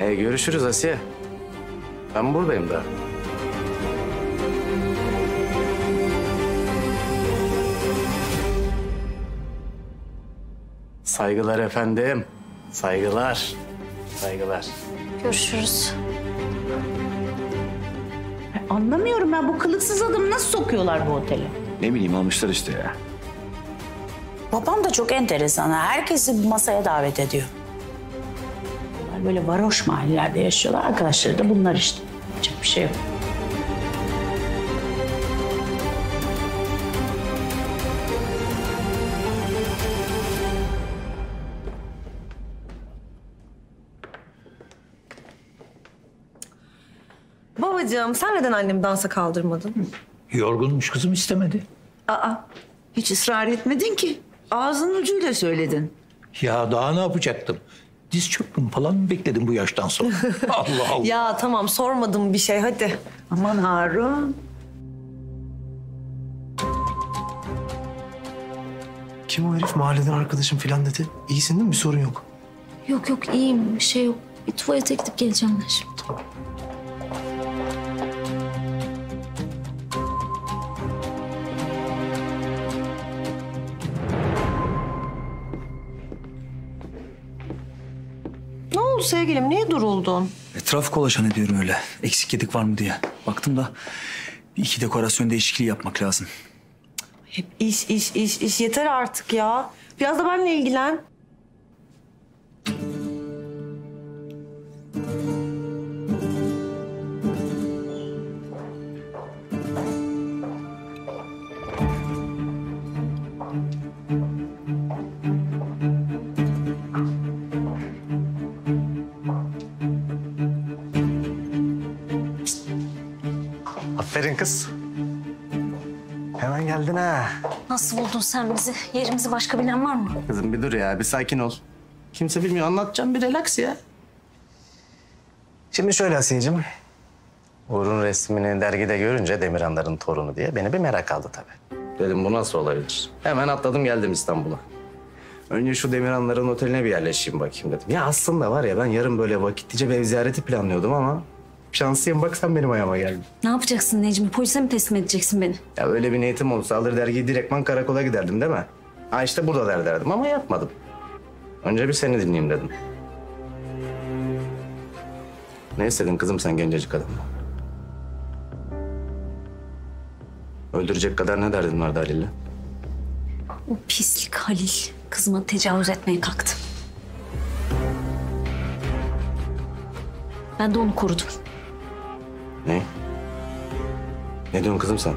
E, görüşürüz Asiye. Ben buradayım da. Saygılar efendim. Saygılar. Saygılar. Görüşürüz. Anlamıyorum ben bu kılıksız adamı nasıl sokuyorlar bu otele? Ne bileyim almışlar işte ya. Babam da çok enteresan. ha. Herkesi bu masaya davet ediyor. Böyle varoş mahallelerde yaşıyorlar. Arkadaşları da bunlar işte. Yapacak bir şey yok. Babacığım sen neden annemi dansa kaldırmadın? Yorgunmuş kızım istemedi. Aa, hiç ısrar etmedin ki. Ağzının ucuyla söyledin. Ya daha ne yapacaktım? Diz çöküm falan mı bekledim bu yaştan sonra? Allah Allah. Ya tamam sormadım bir şey hadi. Aman Harun. Kim o herif? Mahalleden arkadaşım falan dedi. İyisin değil mi? Bir sorun yok. Yok yok iyiyim bir şey yok. Bir tuvalete gidip geleceğim ben şimdi. Sevgilim niye duruldun? Etraf kolaçan ediyorum öyle. Eksik yedik var mı diye. Baktım da bir iki dekorasyon değişikliği yapmak lazım. Hep iş iş iş iş yeter artık ya. Biraz da benimle ilgilen. Nasıl buldun sen bizi? Yerimizi başka bilen var mı? Kızım bir dur ya, bir sakin ol. Kimse bilmiyor, anlatacağım bir relax ya. Şimdi şöyle Asiye'cim. Uğur'un resmini dergide görünce Demirhanların torunu diye beni bir merak aldı tabii. Dedim bu nasıl olabilir? Hemen atladım geldim İstanbul'a. Önce şu Demirhanların oteline bir yerleşeyim bakayım dedim. Ya aslında var ya ben yarın böyle vakitlice bir ev ziyareti planlıyordum ama... ...şanslıyım bak sen benim ayağıma geldin. Ne yapacaksın Necmi? Polise mi teslim edeceksin beni? Ya öyle bir niyetim olsa alır dergiyi direktman karakola giderdim değil mi? Ha işte burada der derdim ama yapmadım. Önce bir seni dinleyeyim dedim. Ne istedin kızım sen gencecik adamla? Öldürecek kadar ne derdin vardı Halil'le? O pislik Halil kızıma tecavüz etmeye kalktı. Ben de onu korudum. Ne? Ne diyorsun kızım sen?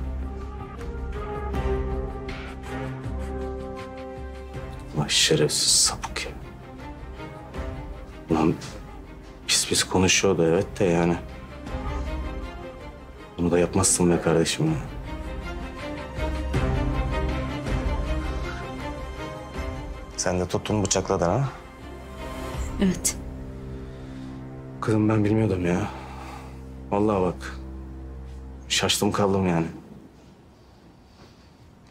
Vay şerefsiz sapık ya. Ulan pis pis konuşuyordu evet de yani. Bunu da yapmazsın be kardeşim ya. Sen de tuttun bıçakladın ha? Evet. Kızım ben bilmiyordum ya. Vallahi bak. Şaştım kaldım yani.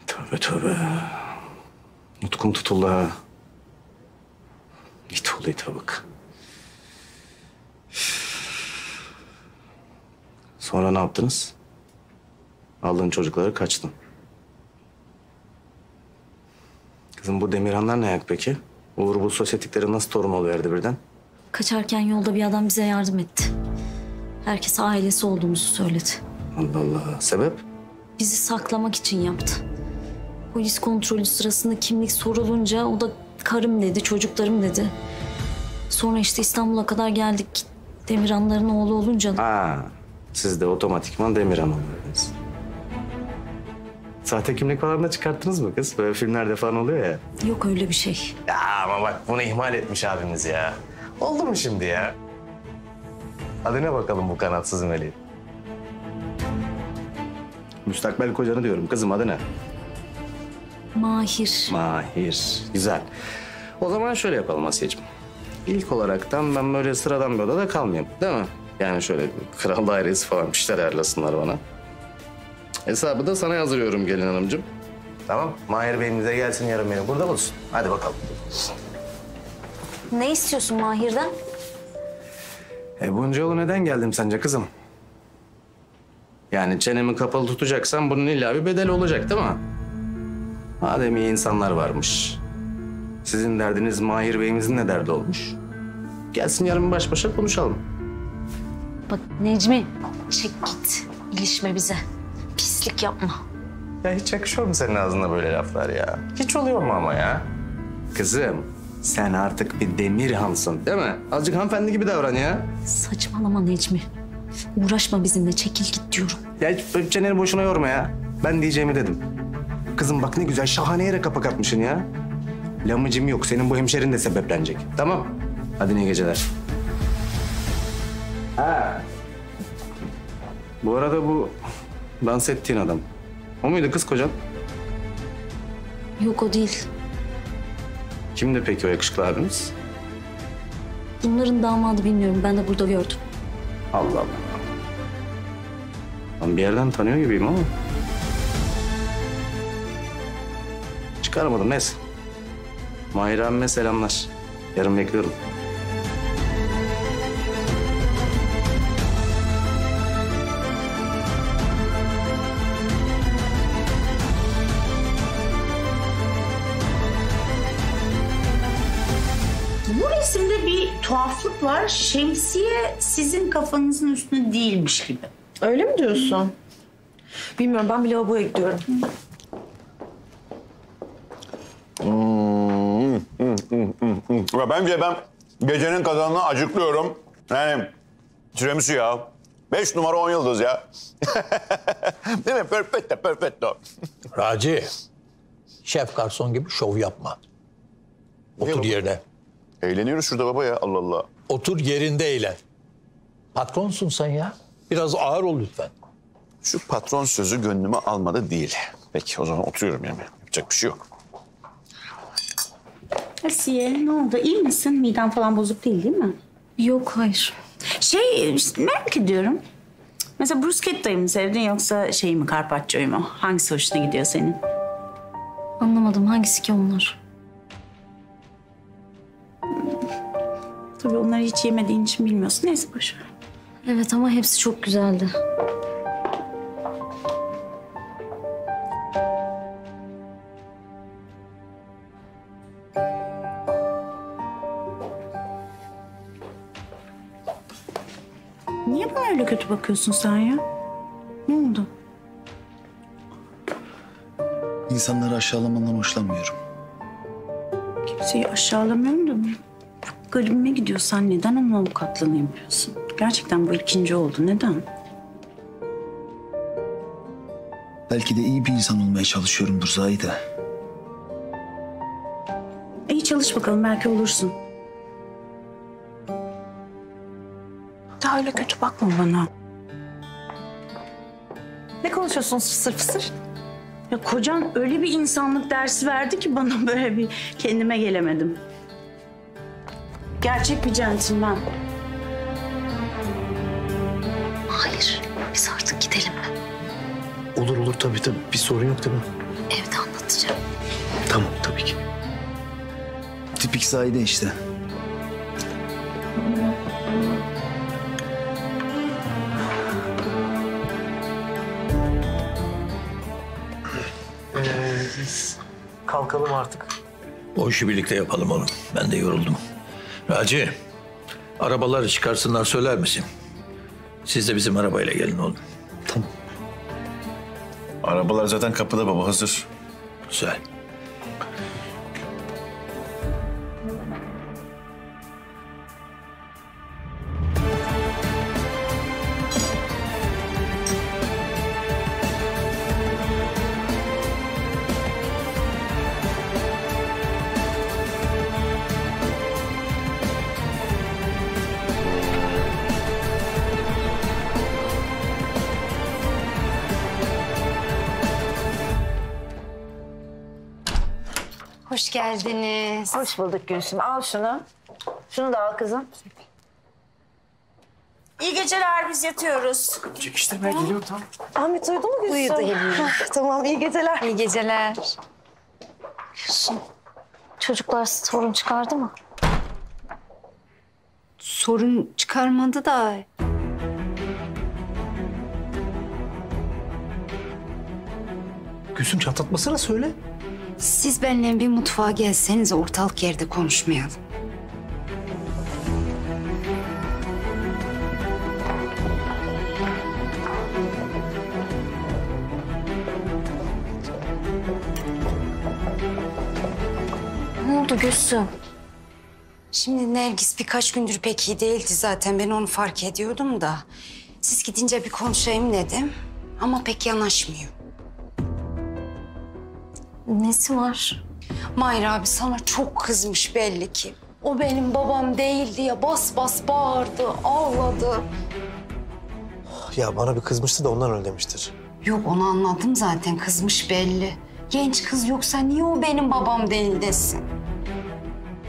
Tövbe tövbe. Nutkum tutuldu ha. İt oğlu ite bak. Sonra ne yaptınız? Aldın çocukları kaçtın. Kızım bu Demirhanlar ne ayak peki? Uğur bu sosyetikleri nasıl torun oluverdi birden? Kaçarken yolda bir adam bize yardım etti. Herkes ailesi olduğumuzu söyledi. Allah Allah. Sebep? Bizi saklamak için yaptı. Polis kontrolü sırasında kimlik sorulunca o da karım dedi, çocuklarım dedi. Sonra işte İstanbul'a kadar geldik. Demirhanların oğlu olunca Ha, siz de otomatikman Demirhan oluyordunuz. Sahte kimlik falan da çıkarttınız mı kız? Böyle filmlerde falan oluyor ya. yok öyle bir şey. Ya ama bak bunu ihmal etmiş abimiz ya. Oldu mu şimdi ya? Hadi ne bakalım bu kanatsız meleğin? Müstakbel kocanı diyorum kızım adı ne? Mahir. Mahir. Güzel. O zaman şöyle yapalım Asiye'cim. İlk olaraktan ben böyle sıradan bir odada kalmayayım değil mi? Yani şöyle kral dairesi falan bir şeyler ayarlasınlar bana. Hesabı da sana yazıyorum gelin hanımcığım. Tamam. Mahir Bey'imize gelsin yarın beni burada bulsun. Hadi bakalım. Ne istiyorsun Mahir'den? E bunca yolu neden geldim sence kızım? Yani çenemi kapalı tutacaksan bunun illa bir bedeli olacak değil mi? Madem iyi insanlar varmış. Sizin derdiniz Mahir Bey'imizin ne derdi olmuş? Gelsin yarın baş başa konuşalım. Bak Necmi çek git. İlişme bize. Pislik yapma. Ya hiç yakışıyor mu senin ağzına böyle laflar ya? Hiç oluyor mu ama ya? Kızım sen artık bir Demirhan'sın değil mi? Azıcık hanımefendi gibi davran ya. Saçmalama Necmi. Uğraşma bizimle çekil git diyorum. Ya hiç böyle çeneni boşuna yorma ya. Ben diyeceğimi dedim. Kızım bak ne güzel şahane yere kapak atmışsın ya. Lamıcım yok. Senin bu hemşerin de sebeplenecek. Tamam. Hadi iyi geceler. Ha. Bu arada bu dans ettiğin adam. O muydu kız kocan? Yok o değil. Kimdi peki o yakışıklı abimiz? Bunların damadı bilmiyorum. Ben de burada gördüm. Allah Allah. Ben bir yerden tanıyor gibiyim ama. Çıkaramadım neyse. Mahir abime selamlar. Yarın bekliyorum. Şemsiye sizin kafanızın üstünde değilmiş gibi. Öyle mi diyorsun? Bilmiyorum ben bir lavaboya gidiyorum. Ya bence ben gecenin kazanını acıklıyorum. Yani tiramisu ya. Beş numara on yıldız ya. Değil mi? Perfetto, perfetto. Raci, şef garson gibi şov yapma. Otur bu? yerine. Eğleniyoruz şurada baba ya. Allah Allah. Otur yerinde eğlen. Patronsun sen ya. Biraz ağır ol lütfen. Şu patron sözü gönlümü almadı değil. Peki o zaman oturuyorum yani. Yapacak bir şey yok. Asiye ne oldu? İyi misin? Miden falan bozuk değil değil mi? Yok hayır. Şey işte merak ediyorum. Mesela bruschetta'yı mı sevdin yoksa şey mi carpaccio'yu mu? Hangisi hoşuna gidiyor senin? Anlamadım hangisi ki onlar? Tabii onları hiç yemediğin için bilmiyorsun. Neyse boş ver. Evet ama hepsi çok güzeldi. Niye bana öyle kötü bakıyorsun sen ya? Ne oldu? İnsanları aşağılamandan hoşlanmıyorum. Kimseyi aşağılamıyorum da çok garibime gidiyor. Sen neden onun avukatlığını yapıyorsun? Gerçekten bu ikinci oldu. Neden? Belki de iyi bir insan olmaya çalışıyorumdur Zahide. İyi çalış bakalım belki olursun. Daha öyle kötü bakma bana. Ne konuşuyorsunuz fısır fısır? Ya kocan öyle bir insanlık dersi verdi ki bana böyle bir kendime gelemedim. Gerçek bir centilmen. Hayır. Biz artık gidelim. Olur olur tabii tabii. Bir sorun yok değil mi? Evde anlatacağım. Tamam tabii ki. Tipik Zahide işte. Ee, kalkalım artık. O işi birlikte yapalım oğlum. Ben de yoruldum. Raci, arabaları çıkarsınlar söyler misin? Siz de bizim arabayla gelin oğlum. Arabalar zaten kapıda baba hazır. Güzel. Hoş geldiniz. Hoş bulduk Gülsüm. Al şunu. Şunu da al kızım. İyi geceler biz yatıyoruz. Çekiştirmeye geliyorum tamam. Ahmet uyudu mu Gülsüm? Uyudu. Hah, tamam iyi geceler. İyi geceler. Çocuklar sorun çıkardı mı? sorun çıkarmadı da Gülsüm çatlatmasana söyle. Siz benimle bir mutfağa gelseniz ortalık yerde konuşmayalım. Ne oldu Gülsüm? Şimdi Nergis birkaç gündür pek iyi değildi zaten. Ben onu fark ediyordum da. Siz gidince bir konuşayım dedim. Ama pek yanaşmıyor. Nesi var? Mahir abi sana çok kızmış belli ki. O benim babam değil diye bas bas bağırdı, ağladı. Ya bana bir kızmıştı da ondan öyle demiştir. Yok onu anladım zaten kızmış belli. Genç kız yoksa niye o benim babam değil desin.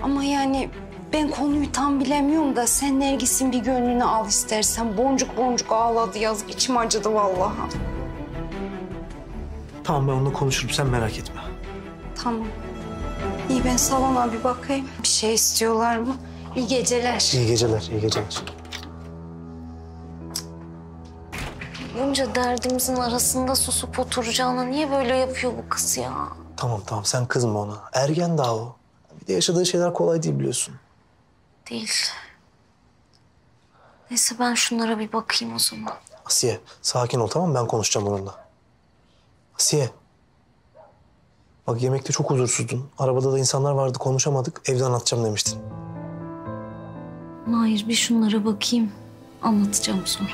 Ama yani ben konuyu tam bilemiyorum da sen Nergis'in bir gönlünü al istersen. Boncuk boncuk ağladı yazık içim acıdı vallahi. Tamam ben onunla konuşurum sen merak etme. Tamam. İyi ben salona bir bakayım. Bir şey istiyorlar mı? İyi geceler. İyi geceler, iyi geceler. Bunca derdimizin arasında susup oturacağına niye böyle yapıyor bu kız ya? Tamam tamam sen kızma ona. Ergen daha o. Bir de yaşadığı şeyler kolay değil biliyorsun. Değil. Neyse ben şunlara bir bakayım o zaman. Asiye sakin ol tamam mı? Ben konuşacağım onunla. Asiye. Bak yemekte çok huzursuzdun. Arabada da insanlar vardı konuşamadık. Evde anlatacağım demiştin. Hayır bir şunlara bakayım. Anlatacağım sonra.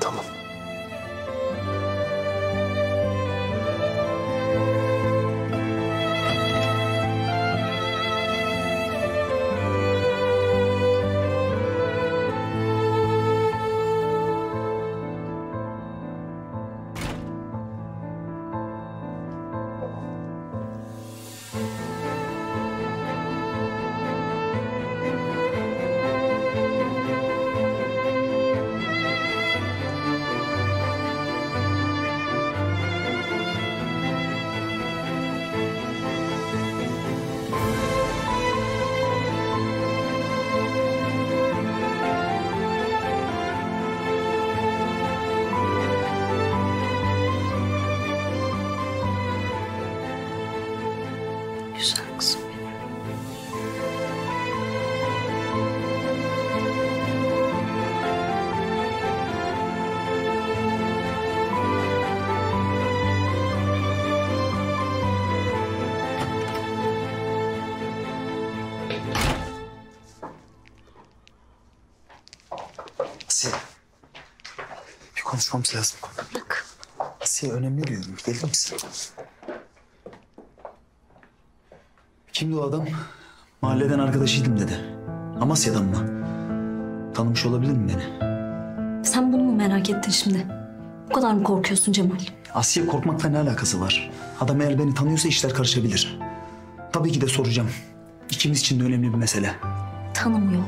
Tamam. Konuşmamız lazım. Bırak. Asiye önemli diyorum. Gelir misin? Kimdi o adam? Mahalleden arkadaşıydım dedi. Amasya'dan mı? Tanımış olabilir mi beni? Sen bunu mu merak ettin şimdi? Bu kadar mı korkuyorsun Cemal? Asiye korkmakla ne alakası var? Adam eğer beni tanıyorsa işler karışabilir. Tabii ki de soracağım. İkimiz için de önemli bir mesele. Tanımıyor.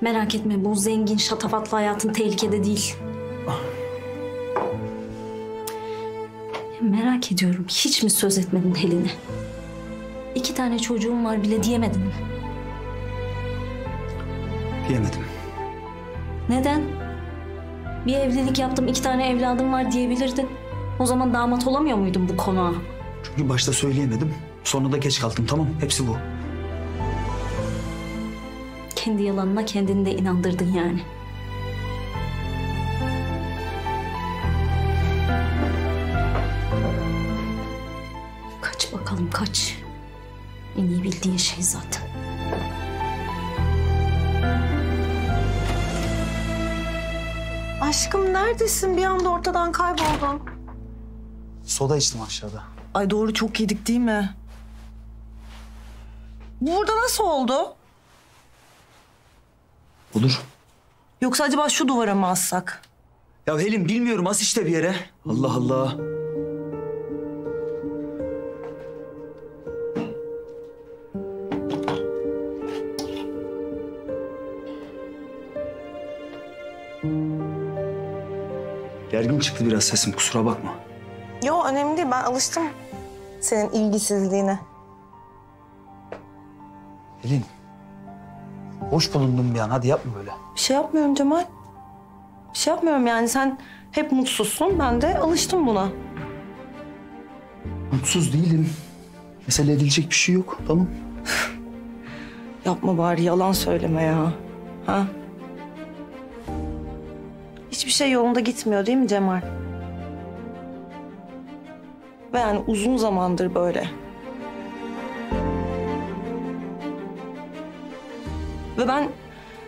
Merak etme bu zengin şatafatlı hayatın tehlikede değil. Merak ediyorum hiç mi söz etmedin Helin'e? İki tane çocuğum var bile diyemedin mi? Diyemedim. Neden? Bir evlilik yaptım iki tane evladım var diyebilirdin. O zaman damat olamıyor muydun bu konuğa? Çünkü başta söyleyemedim. Sonra da geç kaldım tamam Hepsi bu. Kendi yalanına kendini de inandırdın yani. Neredesin? Bir anda ortadan kayboldun. Soda içtim aşağıda. Ay doğru çok yedik değil mi? Bu Burada nasıl oldu? Olur. Yoksa acaba şu duvara mı assak? Ya Helin bilmiyorum as işte bir yere. Allah Allah. Gergin çıktı biraz sesim kusura bakma. Yo önemli değil ben alıştım senin ilgisizliğine. Helin. Hoş bulundum bir an. Hadi yapma böyle. Bir şey yapmıyorum Cemal. Bir şey yapmıyorum yani sen hep mutsuzsun. Ben de alıştım buna. Mutsuz değilim. Mesele edilecek bir şey yok. Tamam. Yapma bari yalan söyleme ya. Ha? Hiçbir şey yolunda gitmiyor değil mi Cemal? Ve yani uzun zamandır böyle. Ve ben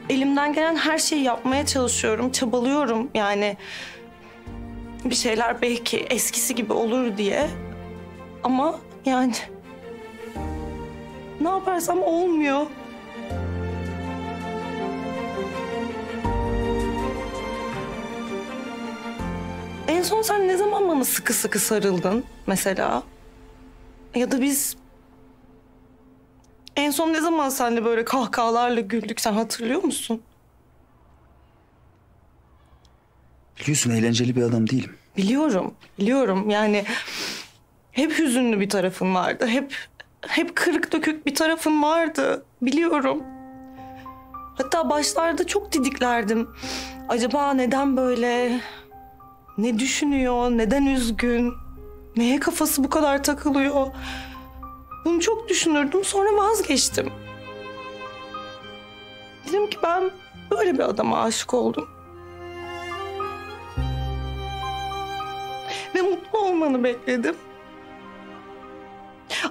elimden gelen her şeyi yapmaya çalışıyorum, çabalıyorum yani. Bir şeyler belki eskisi gibi olur diye. Ama yani ne yaparsam olmuyor. En son sen ne zaman bana sıkı sıkı sarıldın mesela? Ya da biz en son ne zaman seninle böyle kahkahalarla güldük sen hatırlıyor musun? Biliyorsun eğlenceli bir adam değilim. Biliyorum, biliyorum. Yani hep hüzünlü bir tarafın vardı. Hep hep kırık dökük bir tarafın vardı. Biliyorum. Hatta başlarda çok didiklerdim. Acaba neden böyle? Ne düşünüyor? Neden üzgün? Neye kafası bu kadar takılıyor? Bunu çok düşünürdüm. Sonra vazgeçtim. Dedim ki ben böyle bir adama aşık oldum. Ve mutlu olmanı bekledim.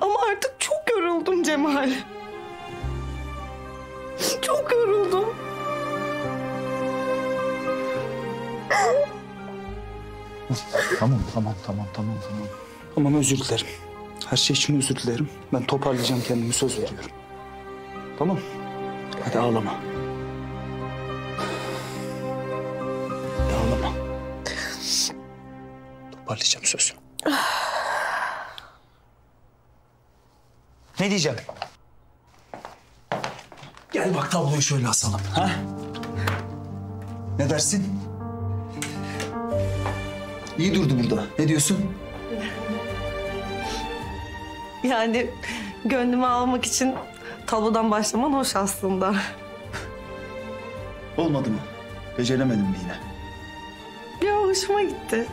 Ama artık çok yoruldum Cemal. Çok yoruldum. Tamam, tamam, tamam, tamam, tamam. Tamam özür dilerim. Her şey için özür dilerim. Ben toparlayacağım kendimi söz veriyorum. Tamam. Hadi ağlama. Hadi ağlama. Toparlayacağım söz. ne diyeceğim? Gel bak tabloyu şöyle asalım. Ha? Ne dersin? İyi durdu burada. Ne diyorsun? Yani gönlümü almak için tablodan başlaman hoş aslında. Olmadı mı? Beceremedim mi yine? Ya hoşuma gitti.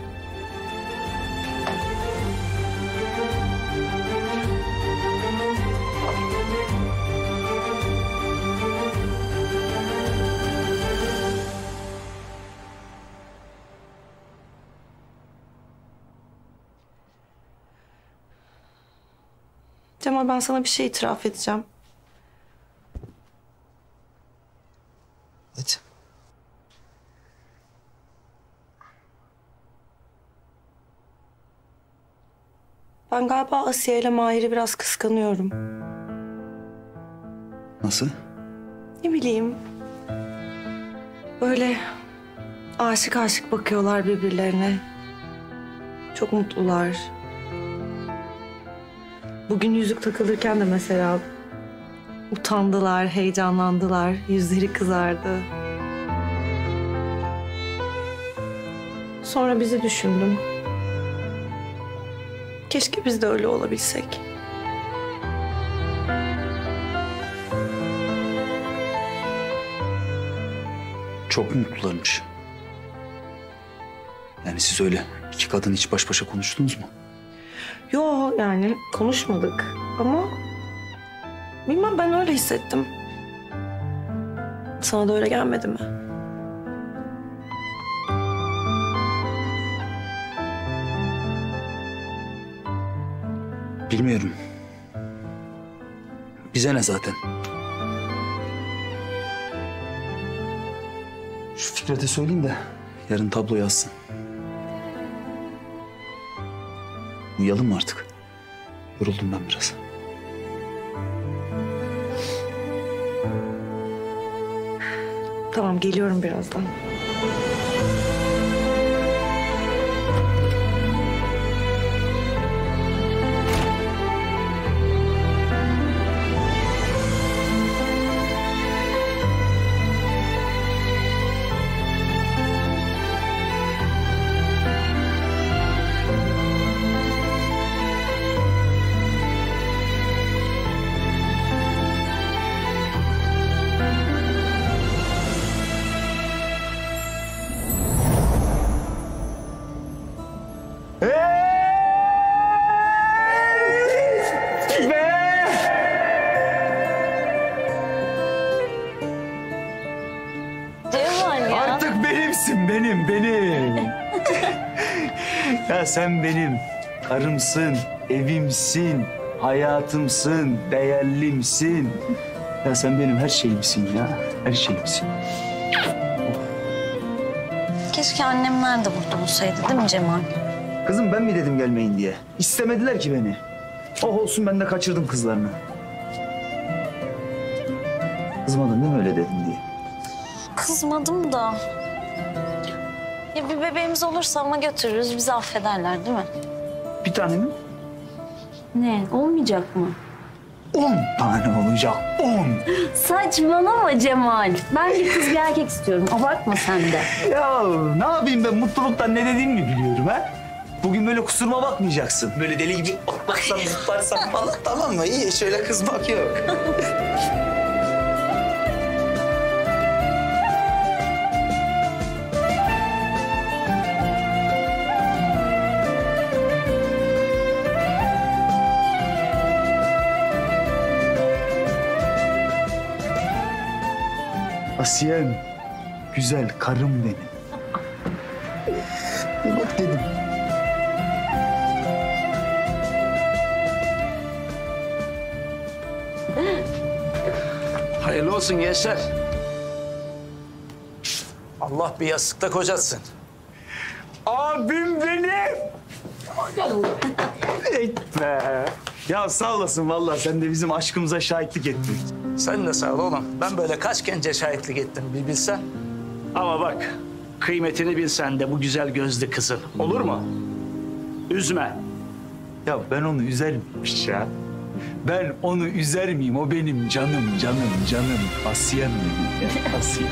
Cemal ben sana bir şey itiraf edeceğim. Evet. Ben galiba Asiye ile Mahir'i biraz kıskanıyorum. Nasıl? Ne bileyim. Böyle aşık aşık bakıyorlar birbirlerine. Çok mutlular. Bugün yüzük takılırken de mesela utandılar, heyecanlandılar, yüzleri kızardı. Sonra bizi düşündüm. Keşke biz de öyle olabilsek. Çok mutlularmış. Yani siz öyle iki kadın hiç baş başa konuştunuz mu? Yo yani konuşmadık ama bilmem ben öyle hissettim. Sana da öyle gelmedi mi? Bilmiyorum. Bize ne zaten? Şu Fikret'e söyleyeyim de yarın tablo yazsın. Uyuyalım mı artık? Yoruldum ben biraz. Tamam geliyorum birazdan. Ya sen benim karımsın, evimsin, hayatımsın, değerlimsin. Ya sen benim her şeyimsin ya, her şeyimsin. Keşke annemler de burada olsaydı değil mi Cemal? Kızım ben mi dedim gelmeyin diye? İstemediler ki beni. Oh olsun ben de kaçırdım kızlarını. Kızmadın değil mi öyle dedim diye? Kızmadım da. Bir bebeğimiz olursa ama götürürüz. Bizi affederler değil mi? Bir tane mi? Ne? Olmayacak mı? On tane olacak, on. Saçmalama Cemal. Ben bir kız bir erkek istiyorum. Abartma sen de. Ya ne yapayım ben mutluluktan ne dediğimi mi biliyorum ha? Bugün böyle kusuruma bakmayacaksın. Böyle deli gibi otlarsam zıplarsam falan tamam mı? İyi şöyle kızmak yok. Asiyem, güzel karım benim. Bak dedim. Hayırlı olsun gençler. Allah bir yastıkta kocatsın. Abim benim. Evet be. Ya sağ olasın vallahi sen de bizim aşkımıza şahitlik ettin. Sen de sağ ol oğlum. Ben böyle kaç gence şahitlik ettim bir bilsen. Ama bak kıymetini bilsen de bu güzel gözlü kızın. Olur mu? Üzme. Ya ben onu üzer miymiş ya? Ben onu üzer miyim? O benim canım, canım, canım. Asiyem ya, Asiyem.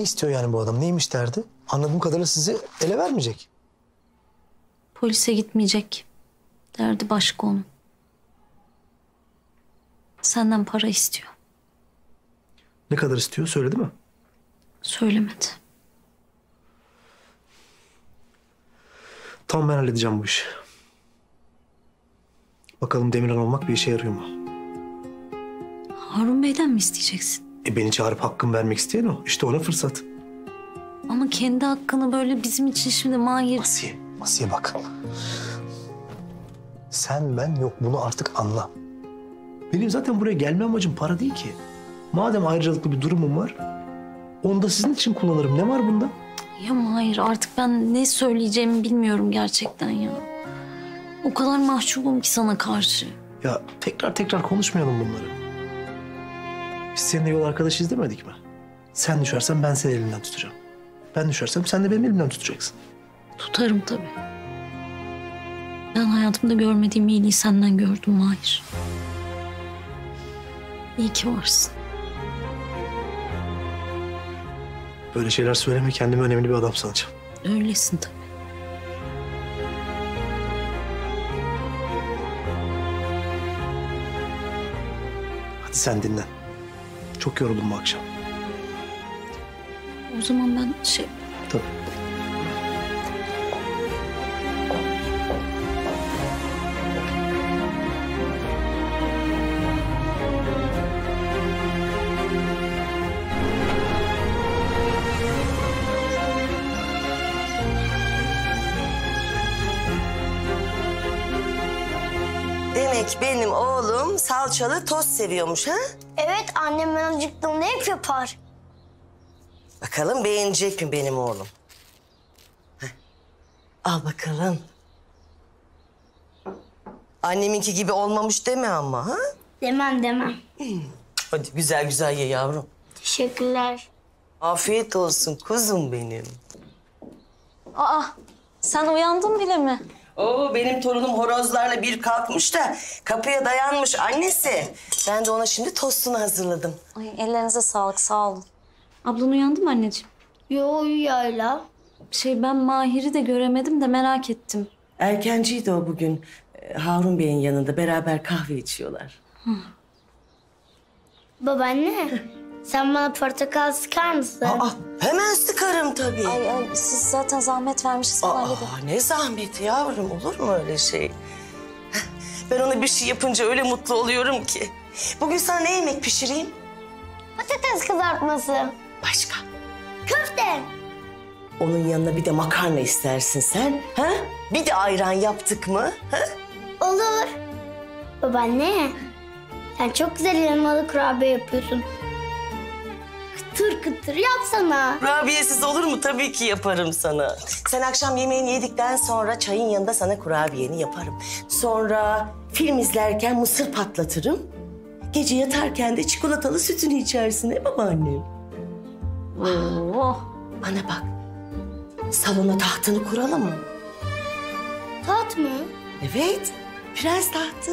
Ne istiyor yani bu adam? Neymiş derdi? Anladığım kadarıyla sizi ele vermeyecek. Polise gitmeyecek. Derdi başka onun. Senden para istiyor. Ne kadar istiyor söyledi mi? Söylemedi. Tamam ben halledeceğim bu işi. Bakalım Demirhan olmak bir işe yarıyor mu? Harun Bey'den mi isteyeceksin? E beni çağırıp hakkımı vermek isteyen o. İşte ona fırsat. Ama kendi hakkını böyle bizim için şimdi Mahir... Asiye, Asiye bak. Sen ben yok bunu artık anla. Benim zaten buraya gelme amacım para değil ki. Madem ayrıcalıklı bir durumum var, onu da sizin için kullanırım. Ne var bunda? Ya Mahir artık ben ne söyleyeceğimi bilmiyorum gerçekten ya. O kadar mahcubum ki sana karşı. Ya tekrar tekrar konuşmayalım bunları. Biz seninle yol arkadaşıyız demedik mi? Sen düşersen ben seni elinden tutacağım. Ben düşersem sen de benim elimden tutacaksın. Tutarım tabii. Ben hayatımda görmediğim iyiliği senden gördüm Mahir. İyi ki varsın. Böyle şeyler söyleme kendimi önemli bir adam sanacağım. Öylesin tabii. Hadi sen dinlen. Çok yoruldum bu akşam. O zaman ben şey... Tabii. Demek benim oğlum salçalı tost seviyormuş ha? Evet annem ben acıktığımda hep yapar. Bakalım beğenecek mi benim oğlum? Heh. Al bakalım. Anneminki gibi olmamış deme ama ha? Demem demem. Hadi güzel güzel ye yavrum. Teşekkürler. Afiyet olsun kuzum benim. Aa sen uyandın bile mi? Oo benim torunum horozlarla bir kalkmış da kapıya dayanmış annesi. Ben de ona şimdi tostunu hazırladım. Ay ellerinize sağlık sağ olun. Ablan uyandı mı anneciğim? Yo uyuyayla. Şey ben Mahir'i de göremedim de merak ettim. Erkenciydi o bugün. Harun Bey'in yanında beraber kahve içiyorlar. Babaanne sen bana portakal sıkar mısın? Aa, hemen sıkarım tabii. Ay, ay siz zaten zahmet vermişsiniz Aa, ne zahmeti yavrum olur mu öyle şey? Ben ona bir şey yapınca öyle mutlu oluyorum ki. Bugün sana ne yemek pişireyim? Patates kızartması. Başka. Köfte. Onun yanına bir de makarna istersin sen. Ha? Bir de ayran yaptık mı? Ha? Olur. Babaanne sen çok güzel elmalı kurabiye yapıyorsun. Kıtır kıtır yapsana. Kurabiyesiz olur mu? Tabii ki yaparım sana. Sen akşam yemeğini yedikten sonra çayın yanında sana kurabiyeni yaparım. Sonra film izlerken mısır patlatırım. Gece yatarken de çikolatalı sütünü içersin he babaannem. Oh. Bana bak. Salona tahtını kuralım mı? Tat mı? Evet. Prens tahtı.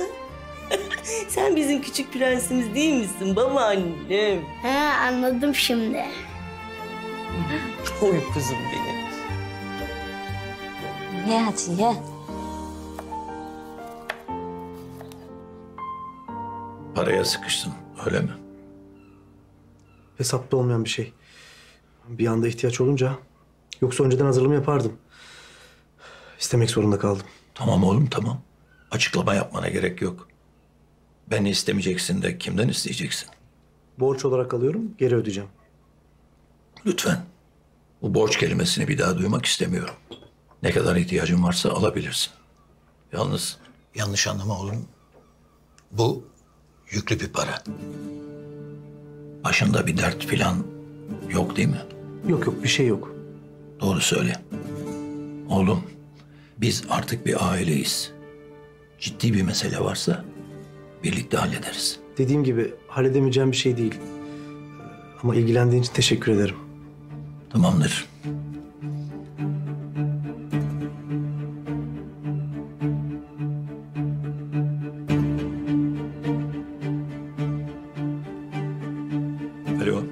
Sen bizim küçük prensimiz değil misin babaannem? He anladım şimdi. Oy kuzum benim. Ye hadi ye. Paraya sıkıştın öyle mi? Hesapta olmayan bir şey. Bir anda ihtiyaç olunca yoksa önceden hazırlığımı yapardım. İstemek zorunda kaldım. Tamam oğlum tamam. Açıklama yapmana gerek yok. Beni istemeyeceksin de kimden isteyeceksin? Borç olarak alıyorum, geri ödeyeceğim. Lütfen. Bu borç kelimesini bir daha duymak istemiyorum. Ne kadar ihtiyacın varsa alabilirsin. Yalnız yanlış anlama oğlum. Bu yüklü bir para. Başında bir dert falan yok değil mi? Yok yok bir şey yok. Doğru söyle. Oğlum, biz artık bir aileyiz. Ciddi bir mesele varsa birlikte hallederiz. Dediğim gibi halledemeyeceğim bir şey değil. Ama ilgilendiğin için teşekkür ederim. Tamamdır. Alo.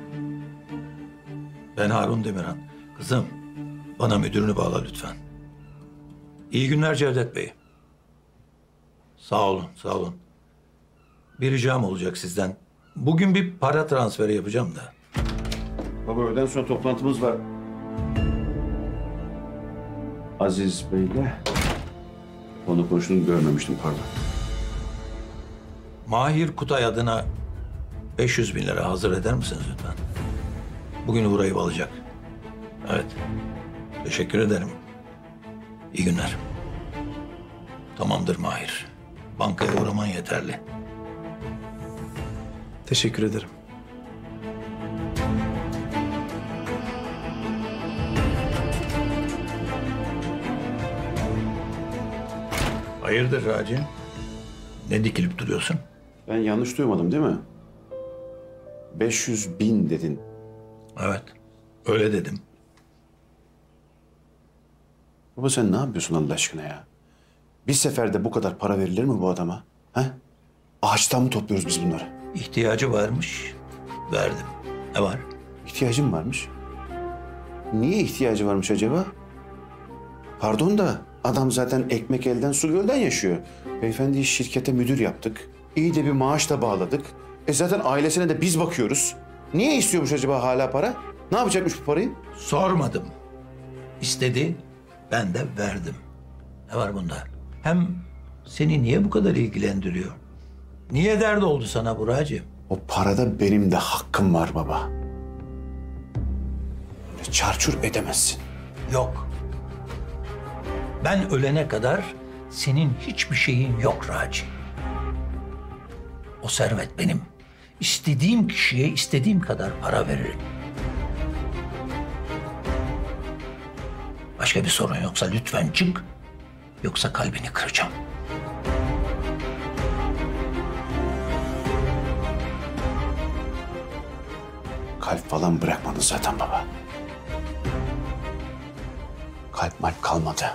Ben Harun Demirhan. Kızım, bana müdürünü bağla lütfen. İyi günler Cevdet Bey. Sağ olun, sağ olun. Bir ricam olacak sizden. Bugün bir para transferi yapacağım da. Baba öğleden sonra toplantımız var. Aziz Bey'le onu konuştuğunu görmemiştim pardon. Mahir Kutay adına 500 bin lira hazır eder misiniz lütfen? Bugün uğrayıp alacak. Evet. Teşekkür ederim. İyi günler. Tamamdır Mahir. Bankaya uğraman yeterli. Teşekkür ederim. Hayırdır Raci? Ne dikilip duruyorsun? Ben yanlış duymadım değil mi? 500 bin dedin. Evet. Öyle dedim. Baba sen ne yapıyorsun Allah aşkına ya? Bir seferde bu kadar para verilir mi bu adama? He? Ağaçtan mı topluyoruz biz bunları? İhtiyacı varmış. Verdim. Ne var? İhtiyacım varmış. Niye ihtiyacı varmış acaba? Pardon da adam zaten ekmek elden su gölden yaşıyor. Beyefendiyi şirkete müdür yaptık. İyi de bir maaş da bağladık. E zaten ailesine de biz bakıyoruz. Niye istiyormuş acaba hala para? Ne yapacakmış bu parayı? Sormadım. İstedi, ben de verdim. Ne var bunda? Hem seni niye bu kadar ilgilendiriyor? Niye dert oldu sana Buracığım? O parada benim de hakkım var baba. Böyle çarçur edemezsin. Yok. Ben ölene kadar senin hiçbir şeyin yok Raci. O servet benim. İstediğim kişiye istediğim kadar para veririm. Başka bir sorun yoksa lütfen çık. Yoksa kalbini kıracağım. Kalp falan bırakmadın zaten baba. Kalp malp kalmadı.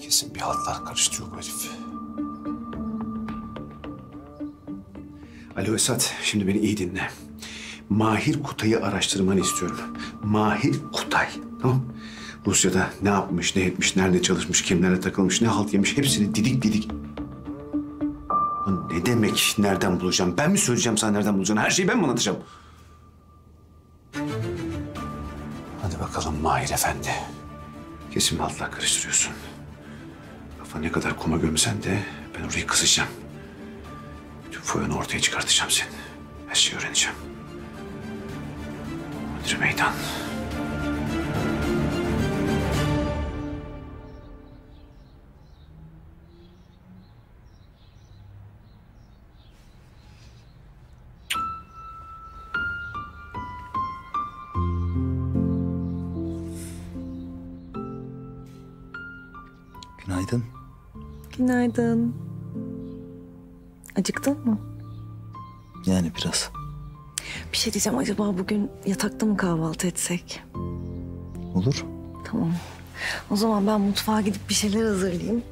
Kesin bir haltlar karıştırıyor bu Alo Esat, şimdi beni iyi dinle. Mahir Kutay'ı araştırmanı istiyorum. Mahir Kutay, tamam? Rusya'da ne yapmış, ne etmiş, nerede çalışmış, kimlerle takılmış, ne halt yemiş hepsini didik didik. Lan ne demek nereden bulacağım? Ben mi söyleyeceğim sana nereden bulacağını? Her şeyi ben mi anlatacağım? Hadi bakalım Mahir Efendi. Kesin haltlar karıştırıyorsun. Kafa ne kadar kuma gömsen de ben orayı kısacağım. Bütün foyanı ortaya çıkartacağım senin. Her şeyi öğreneceğim. Hadi meydan. Günaydın. Günaydın. Acıktın mı? Yani biraz. Bir şey diyeceğim acaba bugün yatakta mı kahvaltı etsek? Olur. Tamam. O zaman ben mutfağa gidip bir şeyler hazırlayayım.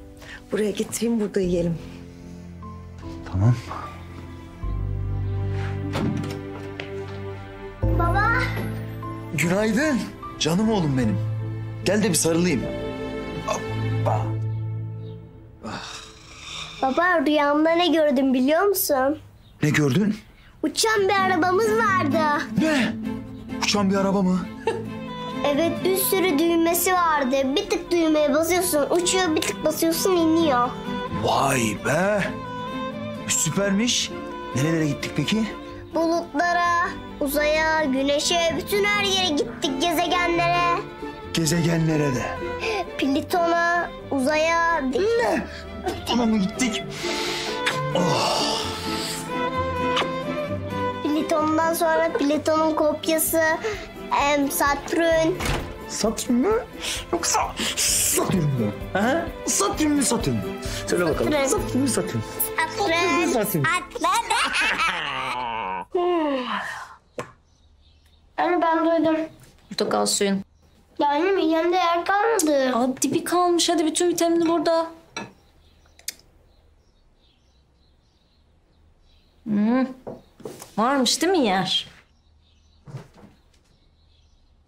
Buraya getireyim burada yiyelim. Tamam. Baba. Günaydın. Canım oğlum benim. Gel de bir sarılayım. Baba rüyamda ne gördüm biliyor musun? Ne gördün? Uçan bir arabamız vardı. Ne? Uçan bir araba mı? Evet bir sürü düğmesi vardı. Bir tık düğmeye basıyorsun uçuyor bir tık basıyorsun iniyor. Vay be. Süpermiş. Nerelere gittik peki? Bulutlara, uzaya, güneşe, bütün her yere gittik gezegenlere. Gezegenlere de. Plüton'a, uzaya. Ne? Mı gittik? Oh. Plüton'dan sonra Plüton'un kopyası em, Satürn. Satürn mü? Yoksa Satürn mü? Ha? Satürn mü Satürn? Söyle bakalım. Satürn. Satürn mü Satürn? Satürn. Satürn. Anne ben duydum. Portakal suyun. Ya annem yanımda yer kalmadı. Aa, dibi kalmış. Hadi bütün vitamini burada. Hmm. Varmış değil mi yer?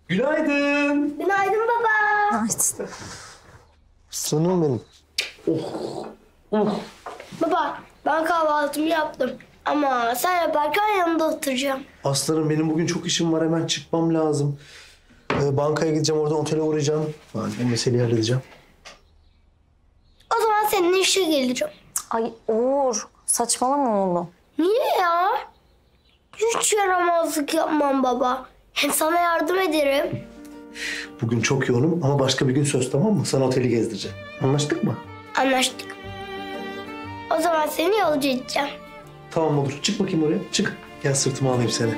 Günaydın. Günaydın baba. Aslanım benim. Baba ben kahvaltımı yaptım. Ama sen yaparken yanında oturacağım. Aslanım benim bugün çok işim var. Hemen çıkmam lazım. Ee, bankaya gideceğim. Oradan otele uğrayacağım. Ben o meseleyi halledeceğim. O zaman seninle işe geleceğim. Ay Uğur saçmalama oğlum. Niye ya? Hiç yaramazlık yapmam baba. Hem sana yardım ederim. Bugün çok yoğunum ama başka bir gün söz tamam mı? Sana oteli gezdireceğim. Anlaştık mı? Anlaştık. O zaman seni yolcu edeceğim. Tamam olur. Çık bakayım oraya. Çık. Gel sırtıma alayım seni.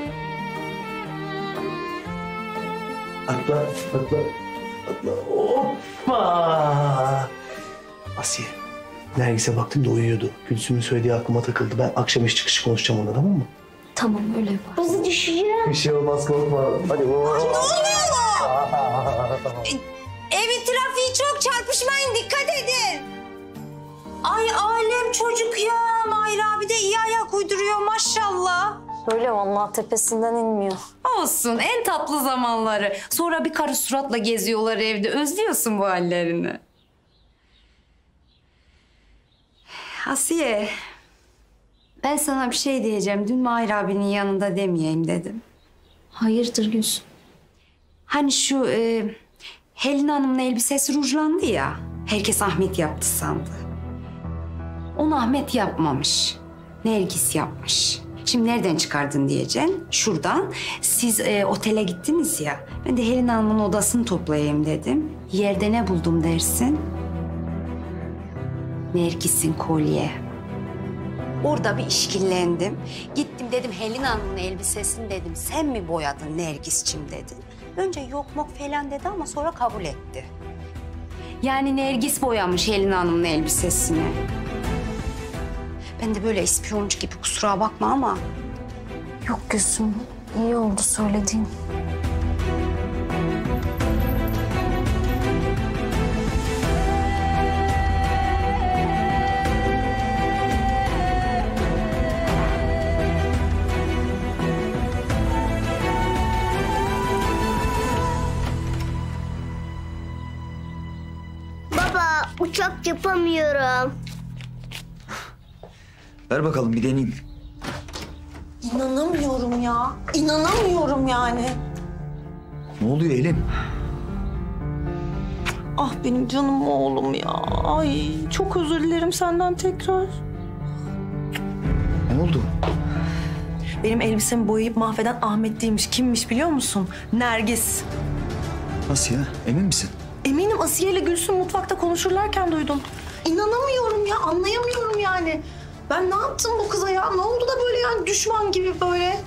Atla, atla, atla. Hoppa! Asiye. Nergis'e baktım da uyuyordu. Gülsüm'ün söylediği aklıma takıldı. Ben akşam iş çıkışı konuşacağım onunla tamam mı? Tamam öyle yap. Nasıl düşeceğim? Bir şey olmaz korkma. Hadi. Ne oluyor Evin trafiği çok çarpışmayın dikkat edin. Ay alem çocuk ya. Mahir abi de iyi ayak uyduruyor maşallah. Öyle vallahi tepesinden inmiyor. Olsun en tatlı zamanları. Sonra bir karı suratla geziyorlar evde. Özlüyorsun bu hallerini. Asiye. Ben sana bir şey diyeceğim. Dün Mahir abinin yanında demeyeyim dedim. Hayırdır Gülsüm? Hani şu e, Helin Hanım'ın elbisesi rujlandı ya. Herkes Ahmet yaptı sandı. Onu Ahmet yapmamış. Nergis yapmış. Şimdi nereden çıkardın diyeceksin. Şuradan. Siz e, otele gittiniz ya. Ben de Helin Hanım'ın odasını toplayayım dedim. Yerde ne buldum dersin? Nergis'in kolye. Orada bir işkillendim. Gittim dedim Helin Hanım'ın elbisesini dedim. Sen mi boyadın Nergis'cim dedim. Önce yok mok falan dedi ama sonra kabul etti. Yani Nergis boyamış Helin Hanım'ın elbisesini. Ben de böyle ispiyoncu gibi kusura bakma ama Yok Gülsüm. iyi oldu söylediğin. Ver bakalım bir deneyeyim. İnanamıyorum ya. İnanamıyorum yani. Ne oluyor Elin? Ah benim canım oğlum ya. Ay çok özür dilerim senden tekrar. Ne oldu? Benim elbisemi boyayıp mahveden Ahmet değilmiş. Kimmiş biliyor musun? Nergis. Nasıl ya? Emin misin? Eminim Asiye ile Gülsüm mutfakta konuşurlarken duydum. İnanamıyorum ya, anlayamıyorum yani. Ben ne yaptım bu kıza ya? Ne oldu da böyle yani düşman gibi böyle?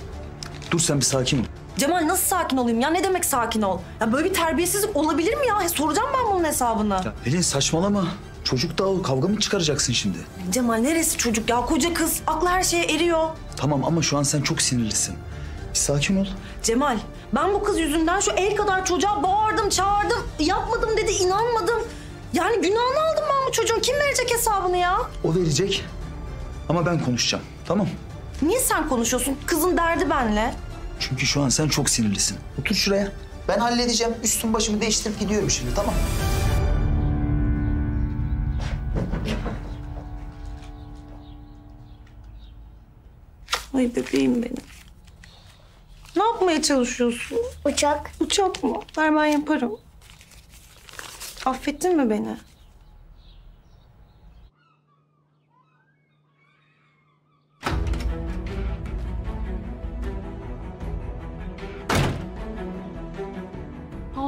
Dur sen bir sakin ol. Cemal nasıl sakin olayım ya? Ne demek sakin ol? Ya böyle bir terbiyesizlik olabilir mi ya? Soracağım ben bunun hesabını. Ya Elin saçmalama. Çocuk da o kavga mı çıkaracaksın şimdi? Cemal neresi çocuk ya? Koca kız. Aklı her şeye eriyor. Tamam ama şu an sen çok sinirlisin. Bir sakin ol. Cemal ben bu kız yüzünden şu el kadar çocuğa bağırdım, çağırdım. Yapmadım dedi, inanmadım. Yani günahını aldım ben bu çocuğun. Kim verecek hesabını ya? O verecek. Ama ben konuşacağım. Tamam. Niye sen konuşuyorsun? Kızın derdi benle. Çünkü şu an sen çok sinirlisin. Otur şuraya. Ben halledeceğim. Üstüm başımı değiştirip gidiyorum şimdi tamam Ay bebeğim benim. Ne yapmaya çalışıyorsun? Uçak. Uçak mı? Ver ben yaparım. Affettin mi beni?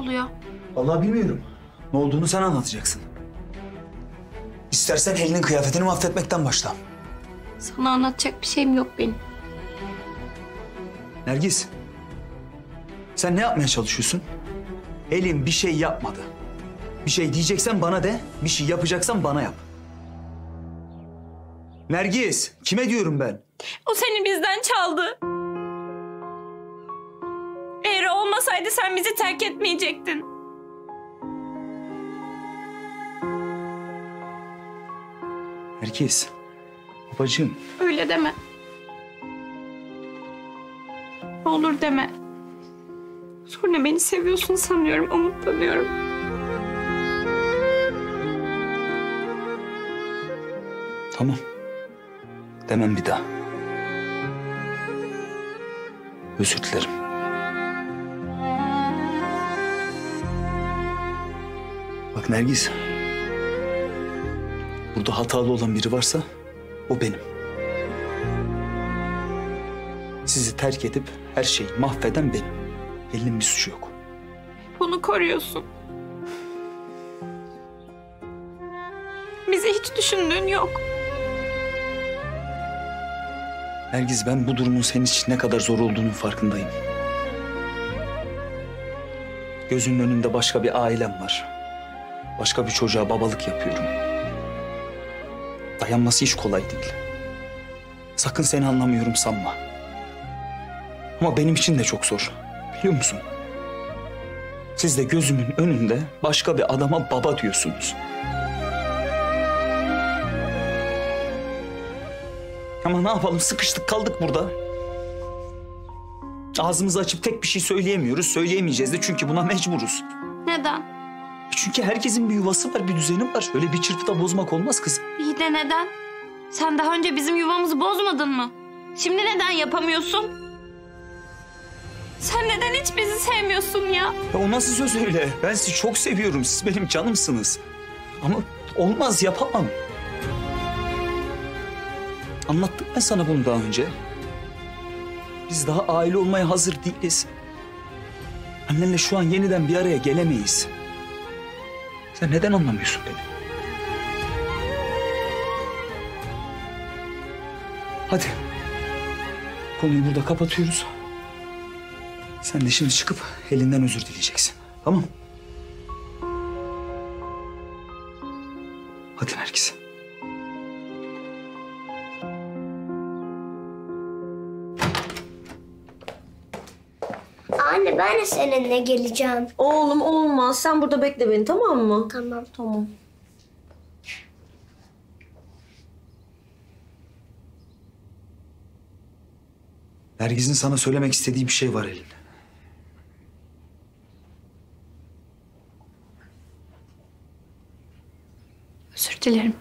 Oluyor? Vallahi bilmiyorum. Ne olduğunu sen anlatacaksın. İstersen elinin kıyafetini mahvetmekten başla. Sana anlatacak bir şeyim yok benim. Nergis. Sen ne yapmaya çalışıyorsun? Elin bir şey yapmadı. Bir şey diyeceksen bana de, bir şey yapacaksan bana yap. Nergis, kime diyorum ben? O seni bizden çaldı. O olmasaydı sen bizi terk etmeyecektin. Nergis, babacığım. Öyle deme. Ne olur deme. Sonra beni seviyorsun sanıyorum, umutlanıyorum. Tamam. Demem bir daha. Özür dilerim. Nergis. Burada hatalı olan biri varsa o benim. Sizi terk edip her şeyi mahveden benim. Elinin bir suçu yok. Bunu koruyorsun. Bizi hiç düşündüğün yok. Nergiz ben bu durumun senin için ne kadar zor olduğunun farkındayım. Gözünün önünde başka bir ailem var. Başka bir çocuğa babalık yapıyorum. Dayanması hiç kolay değil. Sakın seni anlamıyorum sanma. Ama benim için de çok zor. Biliyor musun? Siz de gözümün önünde başka bir adama baba diyorsunuz. Ama ne yapalım sıkıştık kaldık burada. Ağzımızı açıp tek bir şey söyleyemiyoruz. Söyleyemeyeceğiz de çünkü buna mecburuz. Neden? Çünkü herkesin bir yuvası var, bir düzeni var. Öyle bir çırpıda bozmak olmaz kızım. İyi de neden? Sen daha önce bizim yuvamızı bozmadın mı? Şimdi neden yapamıyorsun? Sen neden hiç bizi sevmiyorsun ya? Ya o nasıl söz öyle? Ben sizi çok seviyorum. Siz benim canımsınız. Ama olmaz, yapamam. Anlattım ben sana bunu daha önce. Biz daha aile olmaya hazır değiliz. Annenle şu an yeniden bir araya gelemeyiz. Sen neden anlamıyorsun beni? Hadi. Konuyu burada kapatıyoruz. Sen de şimdi çıkıp elinden özür dileyeceksin. Tamam Hadi Nergis. Ben de seninle geleceğim. Oğlum olmaz. Sen burada bekle beni tamam mı? Tamam. Tamam. Nergis'in sana söylemek istediği bir şey var elinde. Özür dilerim.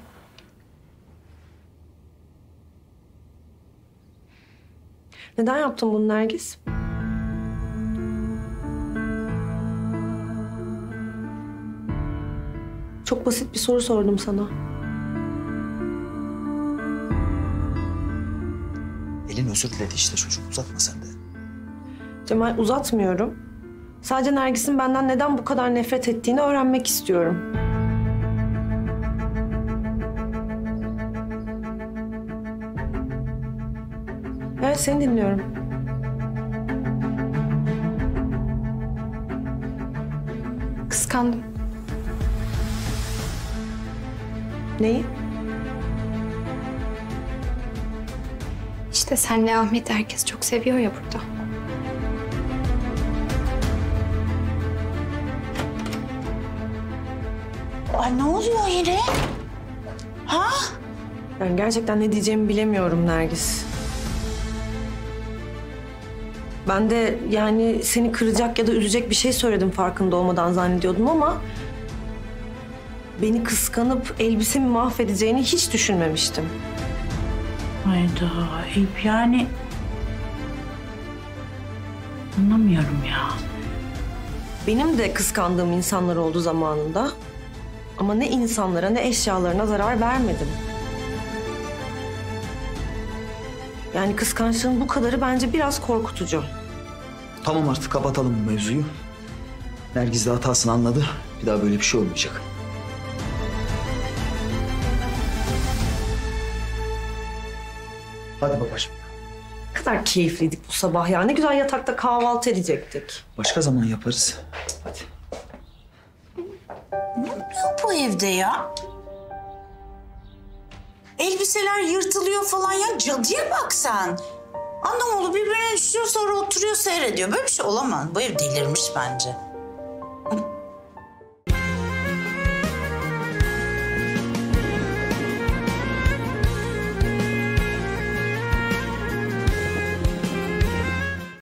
Neden yaptın bunu Nergis? Çok basit bir soru sordum sana. Elin özür diledi işte çocuk. Uzatma sen de. Cemal uzatmıyorum. Sadece Nergis'in benden neden bu kadar nefret ettiğini öğrenmek istiyorum. Evet seni dinliyorum. Kıskandım. Neyi? İşte senle Ahmet herkes çok seviyor ya burada. Ay ne oluyor yine? Ha? Ben gerçekten ne diyeceğimi bilemiyorum Nergis. Ben de yani seni kıracak ya da üzecek bir şey söyledim farkında olmadan zannediyordum ama... ...beni kıskanıp elbisemi mahvedeceğini hiç düşünmemiştim. Hayda Eyüp yani... Anlamıyorum ya. Benim de kıskandığım insanlar oldu zamanında. Ama ne insanlara ne eşyalarına zarar vermedim. Yani kıskançlığın bu kadarı bence biraz korkutucu. Tamam artık kapatalım bu mevzuyu. Nergiz de hatasını anladı. Bir daha böyle bir şey olmayacak. Hadi babacığım. Ne kadar keyifliydik bu sabah ya. Ne güzel yatakta kahvaltı edecektik. Başka zaman yaparız. Hadi. Ne bu evde ya? Elbiseler yırtılıyor falan ya. Cadıya bak sen. Anlamoğlu birbirine düşüyor sonra oturuyor seyrediyor. Böyle bir şey olamaz. Bu ev delirmiş bence.